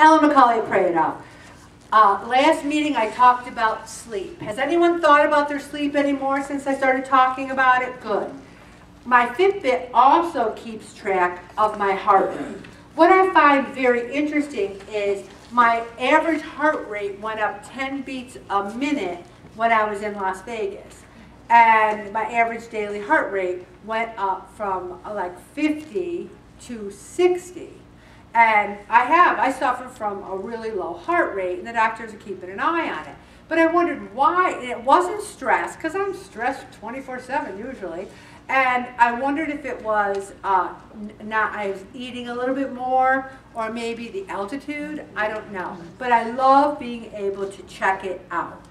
Ellen McCauley, Pray It Off. Uh, last meeting I talked about sleep. Has anyone thought about their sleep anymore since I started talking about it? Good. My Fitbit also keeps track of my heart rate. What I find very interesting is my average heart rate went up 10 beats a minute when I was in Las Vegas. And my average daily heart rate went up from uh, like 50 to 60. And I have, I suffer from a really low heart rate, and the doctors are keeping an eye on it. But I wondered why, and it wasn't stress, because I'm stressed 24-7 usually, and I wondered if it was uh, not, I was eating a little bit more, or maybe the altitude, I don't know. But I love being able to check it out.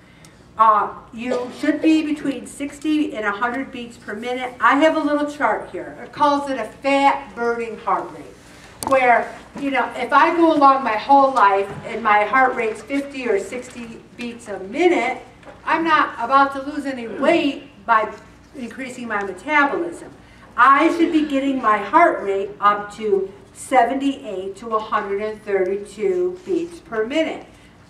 Uh, you should be between 60 and 100 beats per minute. I have a little chart here. It calls it a fat burning heart rate. Where, you know, if I go along my whole life and my heart rate's 50 or 60 beats a minute, I'm not about to lose any weight by increasing my metabolism. I should be getting my heart rate up to 78 to 132 beats per minute.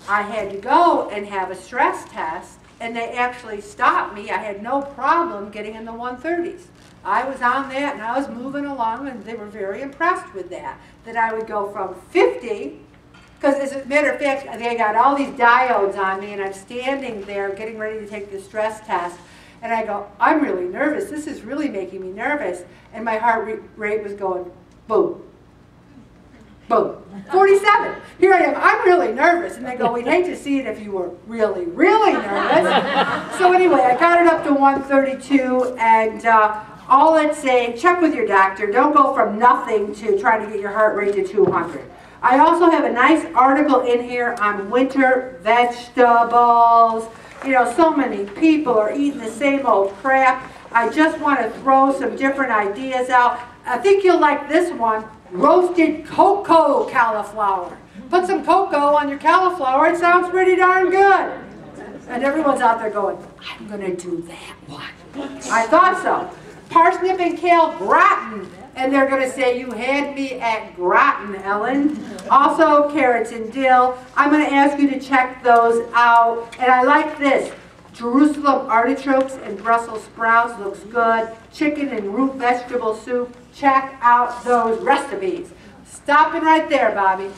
I had to go and have a stress test, and they actually stopped me. I had no problem getting in the 130s. I was on that, and I was moving along, and they were very impressed with that, that I would go from 50 because as a matter of fact, they got all these diodes on me, and I'm standing there getting ready to take the stress test, and I go, I'm really nervous. This is really making me nervous. And my heart rate was going boom, boom. 47. Here I am. I'm really nervous. And they go, we'd hate to see it if you were really, really nervous. so anyway, I got it up to 132. And uh, all it's saying, check with your doctor. Don't go from nothing to trying to get your heart rate to 200. I also have a nice article in here on winter vegetables you know, so many people are eating the same old crap. I just want to throw some different ideas out. I think you'll like this one, roasted cocoa cauliflower. Put some cocoa on your cauliflower, it sounds pretty darn good. And everyone's out there going, I'm going to do that one. I thought so. Parsnip and kale gratin and they're going to say, you had me at gratin, Ellen. Also, carrots and dill. I'm going to ask you to check those out. And I like this. Jerusalem artichokes and Brussels sprouts looks good. Chicken and root vegetable soup. Check out those recipes. Stopping right there, Bobby.